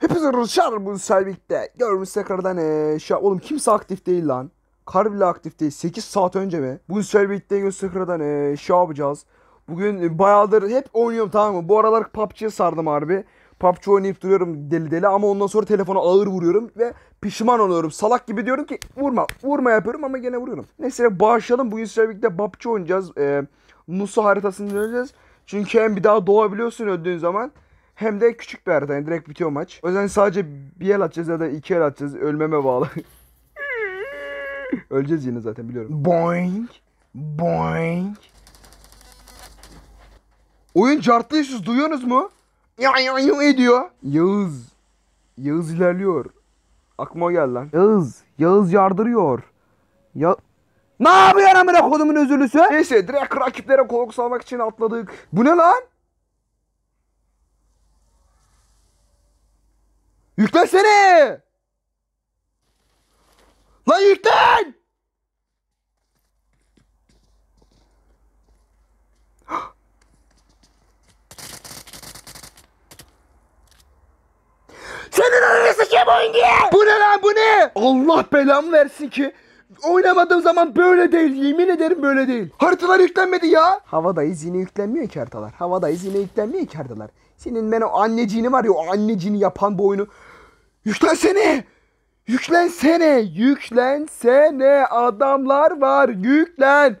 Hepinize Rışar bu Selbik'te. Görmüş tekrardan ee, şey, oğlum kimse aktif değil lan. Kar bile aktif değil. 8 saat önce mi? Bu Selbik'te göz tekrardan ee, şey yapacağız. Bugün bayağıdır hep oynuyorum tamam mı? Bu aralar PUBG'ye sardım harbi. PUBG oynayıp duruyorum deli deli ama ondan sonra telefona ağır vuruyorum ve pişman oluyorum. Salak gibi diyorum ki vurma. Vurma yapıyorum ama gene vuruyorum. Neyse başlayalım. Bugün Selbik'te PUBG oynayacağız. Ee, Musa haritasını döneceğiz. Çünkü hem bir daha doğabiliyorsun öldüğün zaman hem de küçük bir harita. Yani direkt bitiyor maç. O yüzden sadece bir el atacağız ya da iki el atacağız. Ölmeme bağlı. Öleceğiz yine zaten biliyorum. Boing. Boing. Oyun cartlıyorsunuz duyuyorsunuz mu? Ya ya ya ediyor. Yağız. Yağız ilerliyor. Aklıma gel lan. Yağız. Yağız yardırıyor. Ya... Ne yapıyorsun amına kodumun özürlüsü? Neyse direkt rakiplere korku salmak için atladık. Bu ne lan? Yüklensene! Lan yüklen! Senin ananı sikeyim oyun diye! Bu ne lan bu ne? Allah belamı versin ki oynamadığım zaman böyle değil. Yemin ederim böyle değil. Haritalar yüklenmedi ya. Havadayız yine yüklenmiyor ki haritalar. Havadayız yine yüklenmiyor ki haritalar. Senin ben o anneciğini var ya o anneciğini yapan bu oyunu. Yüklensene. Yüklensene. Yüklensene. Adamlar var. Yüklen.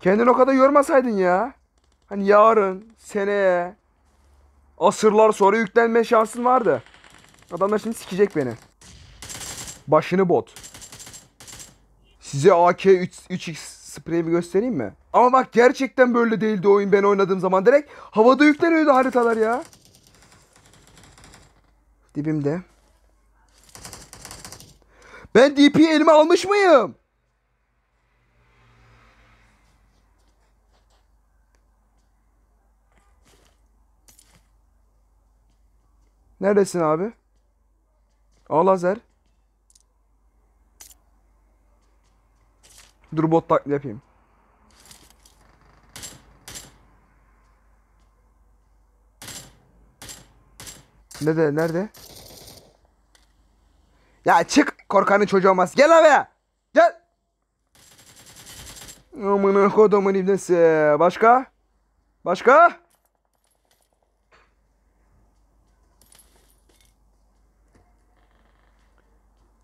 Kendini o kadar yormasaydın ya. Hani yarın, seneye, asırlar sonra yüklenme şansın vardı. Adamlar şimdi sikecek beni. Başını bot. Size AK 3x spreyimi göstereyim mi? Ama bak gerçekten böyle değildi oyun ben oynadığım zaman. Direkt havada yükleniyordu haritalar ya. Dibimde. Ben DP'yi elime almış mıyım? Neredesin abi? Al lazer. Dur bot taklidi yapayım. Nerede? Nerede? Ya çık korkanın çocuğu olmaz. Gel abi. Gel. Amına kodumun ibnesi. Başka? Başka?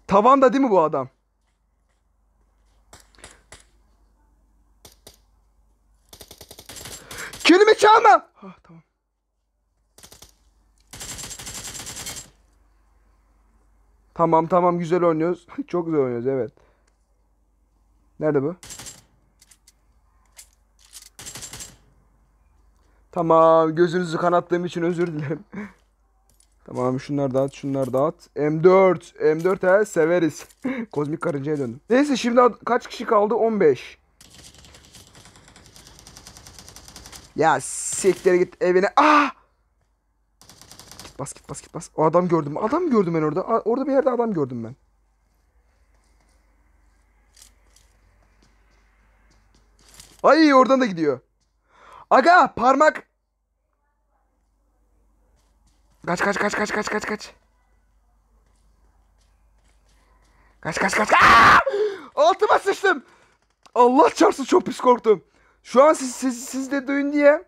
Tavanda değil mi bu adam? Çalma. Ah, tamam. Tamam tamam güzel oynuyoruz. Çok güzel oynuyoruz evet. Nerede bu? Tamam gözünüzü kanattığım için özür dilerim. Tamam şunlar dağıt şunlar dağıt. M4. M4 he severiz. Kozmik karıncaya döndüm. Neyse şimdi kaç kişi kaldı? 15. Ya siktir git evine. Ah! Git bas git bas git bas. O adam gördüm. Adam gördüm ben orada. Orada bir yerde adam gördüm ben. Ay oradan da gidiyor. Aga parmak Kaç kaç kaç kaç kaç kaç kaç. Kaç kaç kaç. Aa! Altıma sıçtım. Allah çarpsın çok pis korktum. Şu an siz, siz, siz de duyun diye.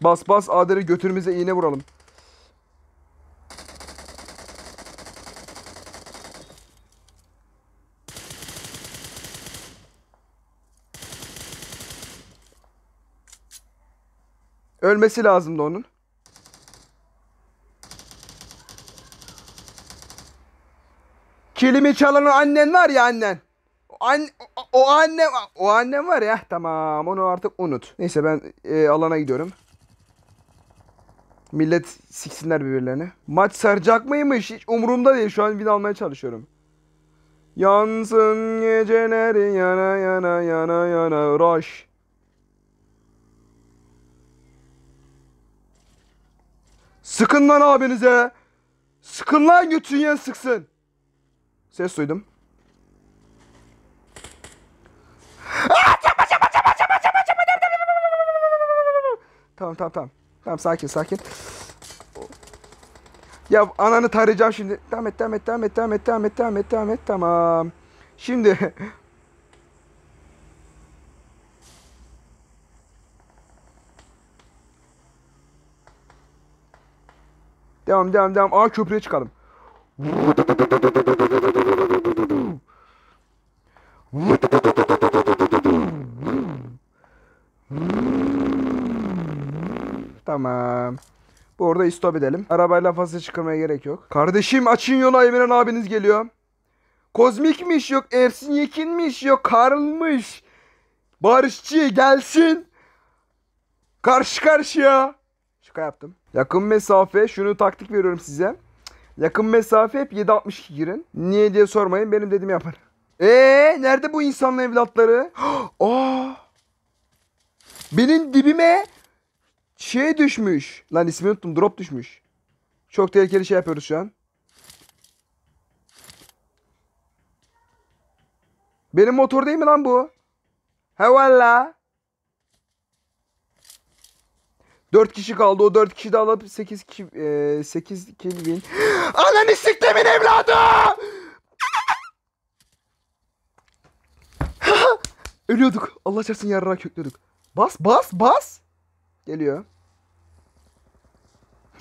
Bas bas Adem'i götürümüze iğne vuralım. Ölmesi lazımdı onun. Kilimi çalan annen var ya annen. An, o, annem o annem var ya tamam onu artık unut. Neyse ben e, alana gidiyorum. Millet siksinler birbirlerini. Maç saracak mıymış hiç umurumda değil şu an win almaya çalışıyorum. Yansın geceler yana yana yana yana rush. Sıkın lan abinize. Sıkın lan götün ya sıksın. Ses duydum. Tamam tamam tamam. Tamam sakin sakin. Ya ananı tarayacağım şimdi. Devam et devam et devam et devam et devam et devam et devam et tamam. Şimdi Devam devam devam. Aa köprüye çıkalım. Tamam. Bu orada stop edelim. Arabayla fazla çıkmaya gerek yok. Kardeşim açın yolu Emirhan abiniz geliyor. Kozmikmiş yok. Ersin Yekin'miş yok. Karl'mış. Barışçı gelsin. Karşı karşıya. Şaka yaptım. Yakın mesafe. Şunu taktik veriyorum size. Yakın mesafe hep 7.62 girin. Niye diye sormayın. Benim dediğimi yapın. Eee nerede bu insanın evlatları? Aa! Benim dibime şey düşmüş. Lan ismini unuttum. Drop düşmüş. Çok tehlikeli şey yapıyoruz şu an. Benim motor değil mi lan bu? He valla. 4 kişi kaldı. O 4 kişi de alıp 8 kişi e, 8 kill win. Ananı siktimin evladı! Ölüyorduk. Allah çarpsın yarrağa köklüyorduk. Bas bas bas. Geliyor.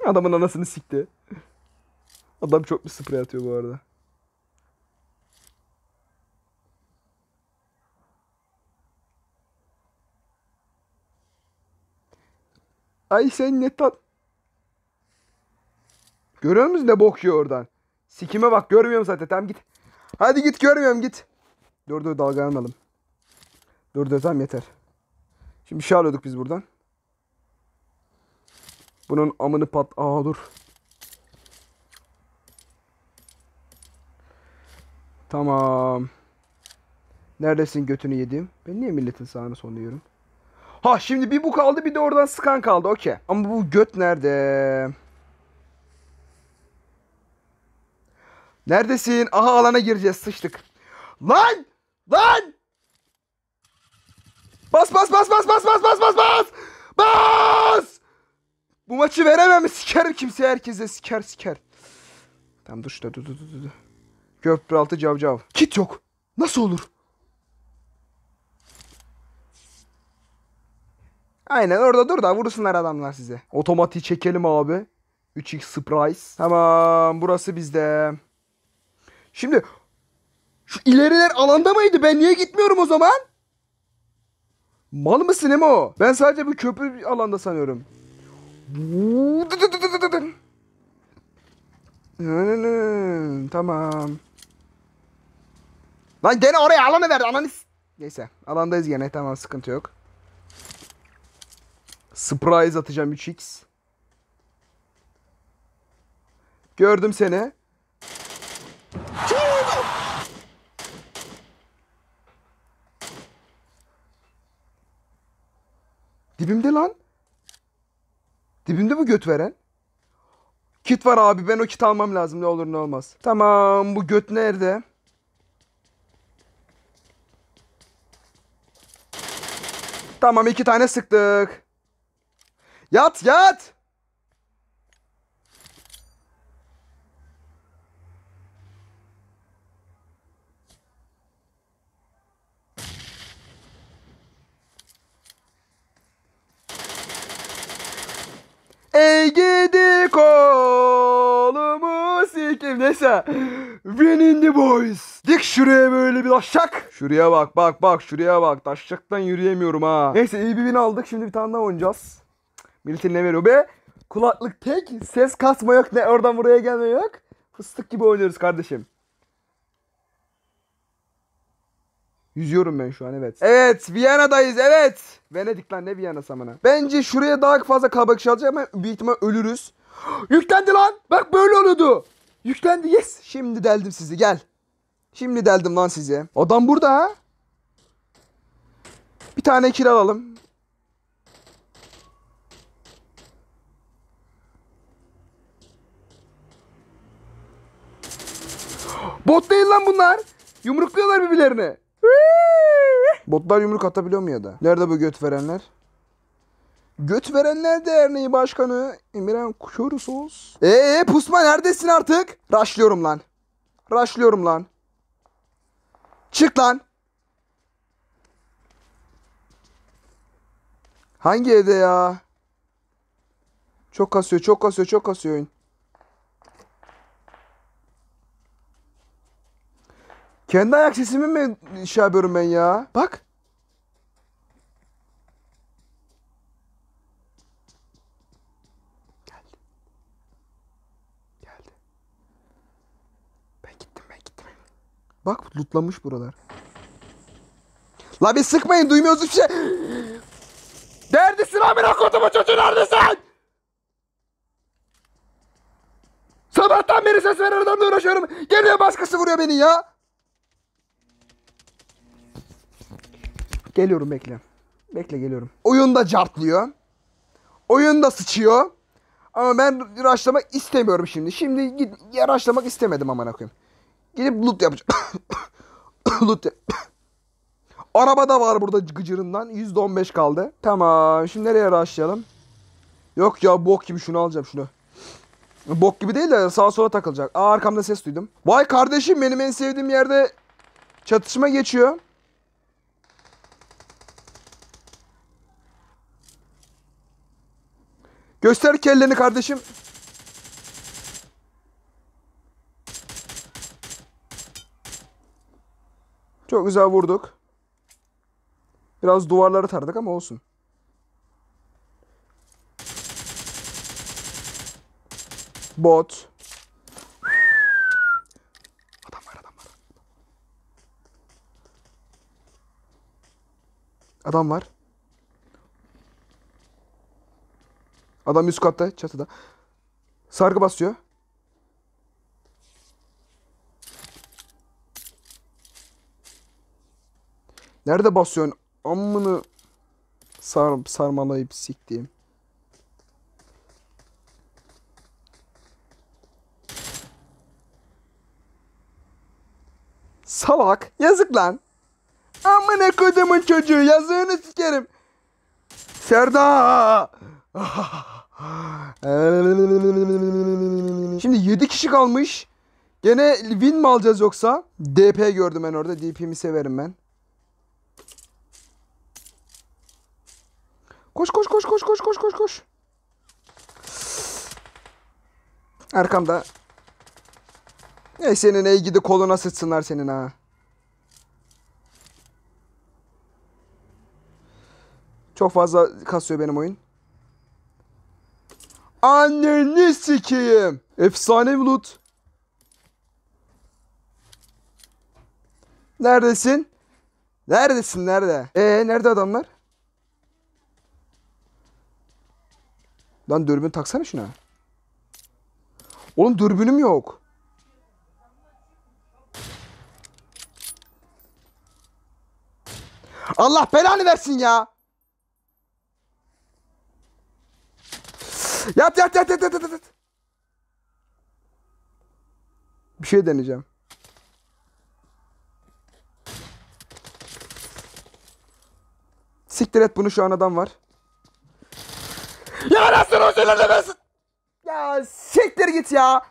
Adamın anasını sikti. Adam çok bir sprey atıyor bu arada. Ay sen ne tat... Görüyor musun ne bok yiyor oradan? Sikime bak görmüyorum zaten tamam git. Hadi git görmüyorum git. Dur dur dalgalanalım. Dur dur tamam yeter. Şimdi bir şey alıyorduk biz buradan. Bunun amını pat... Aa dur. Tamam. Neredesin götünü yedim? Ben niye milletin sağını sonluyorum? Ha şimdi bir bu kaldı bir de oradan sıkan kaldı. Okey. Ama bu göt nerede? Neredesin? Aha alana gireceğiz. Sıçtık. Lan! Lan! Bas bas bas bas bas bas bas bas bas! Bas! Bu maçı veremem. Sikerim kimse herkese siker siker. Tamam dur dur dur dur dur. Köprü altı cavcav. Kit yok. Nasıl olur? Aynen orada dur da vursunlar adamlar size. Otomatiği çekelim abi. 3x surprise. Tamam burası bizde. Şimdi şu ileriler alanda mıydı? Ben niye gitmiyorum o zaman? Mal mısın Emo? Ben sadece bu köprü alanda sanıyorum. Tamam. Lan gene oraya alanı verdi ananı. Neyse alandayız gene tamam sıkıntı yok. Surprise atacağım 3x. Gördüm seni. Dibimde lan. Dibimde bu göt veren. Kit var abi ben o kit almam lazım ne olur ne olmaz. Tamam bu göt nerede? Tamam iki tane sıktık. Yat yat. Ey gidi kolumu sikim. Neyse. Win in the boys. Dik şuraya böyle bir taşak. Şuraya bak bak bak şuraya bak. Taşaktan yürüyemiyorum ha. Neyse iyi bir win aldık. Şimdi bir tane daha oynayacağız. Milletin ne veriyor be? Kulaklık tek. Ses kasma yok. Ne oradan buraya gelme yok. Fıstık gibi oynuyoruz kardeşim. Yüzüyorum ben şu an evet. Evet Viyana'dayız evet. Venedik lan ne Viyana samına. Bence şuraya daha fazla kalabalık şey alacak ama büyük ihtimal ölürüz. Yüklendi lan. Bak böyle oluyordu. Yüklendi yes. Şimdi deldim sizi gel. Şimdi deldim lan sizi. Adam burada ha. Bir tane kill alalım. Bot değil lan bunlar. Yumrukluyorlar birbirlerini. Botlar yumruk atabiliyor mu ya da? Nerede bu göt verenler? Göt Verenler Derneği Başkanı Emirhan Kuşorusos. Eee pusma neredesin artık? Raşlıyorum lan. Raşlıyorum lan. Çık lan. Hangi evde ya? Çok kasıyor, çok kasıyor, çok kasıyor oyun. Kendi ayak sesimi mi şey yapıyorum ben ya? Bak. Geldi. Geldi. Ben gittim, ben gittim. Bak lootlamış buralar. La bir sıkmayın duymuyoruz hiçbir şey. Neredesin amına kodumu çocuğu neredesin? Sabahtan beri ses veren adamla uğraşıyorum. Geliyor başkası vuruyor beni ya. Geliyorum bekle. Bekle geliyorum. Oyun da cartlıyor. Oyun da sıçıyor. Ama ben raşlamak istemiyorum şimdi. Şimdi git ya istemedim amına koyayım. Gidip loot yapacağım. loot yap- Araba da var burada gıcırından. %15 kaldı. Tamam. Şimdi nereye raşlayalım? Yok ya bok gibi şunu alacağım şunu. Bok gibi değil de sağa sola takılacak. Aa arkamda ses duydum. Vay kardeşim benim en sevdiğim yerde çatışma geçiyor. Göster kelleni kardeşim. Çok güzel vurduk. Biraz duvarları tardık ama olsun. Bot. Adam var adam var. Adam var. Adam üst katta çatıda. Sargı basıyor. Nerede basıyorsun? Amını sar, sarmalayıp siktiğim. Salak. Yazık lan. Amına kodumun çocuğu. Yazığını sikerim. Serda. Şimdi 7 kişi kalmış. Gene win mi alacağız yoksa? DP gördüm ben orada. DP'mi severim ben. Koş koş koş koş koş koş koş koş. Arkamda. Ey senin ey gidi koluna sıçsınlar senin ha. Çok fazla kasıyor benim oyun. Anneni sikeyim. Efsane bir. Neredesin? Neredesin nerede? Ee nerede adamlar? Lan dürbün taksana şuna. Oğlum dürbünüm yok. Allah belanı versin ya. Yat yat yat yat yat yat. yat. Bir şey deneyeceğim. Siktir et bunu şu an adam var. Ya nasıl o şeyler? Ya siktir git ya.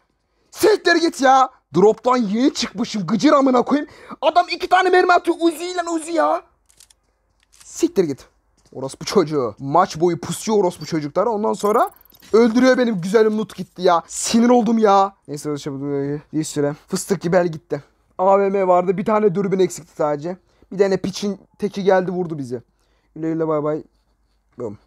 Siktir git ya. Drop'tan yeni çıkmışım gıcır amına koyayım. Adam iki tane mermi atıyor Uzi ile Uzi ya. Siktir git. Orospu çocuğu. Maç boyu pusuyor orospu çocuklar. Ondan sonra öldürüyor benim güzelim loot gitti ya. Sinir oldum ya. Neyse arkadaşlar bir süre. Fıstık gibi el gitti. AVM vardı. Bir tane dürbün eksikti sadece. Bir tane piçin teki geldi vurdu bizi. Güle güle bay bay. Boom.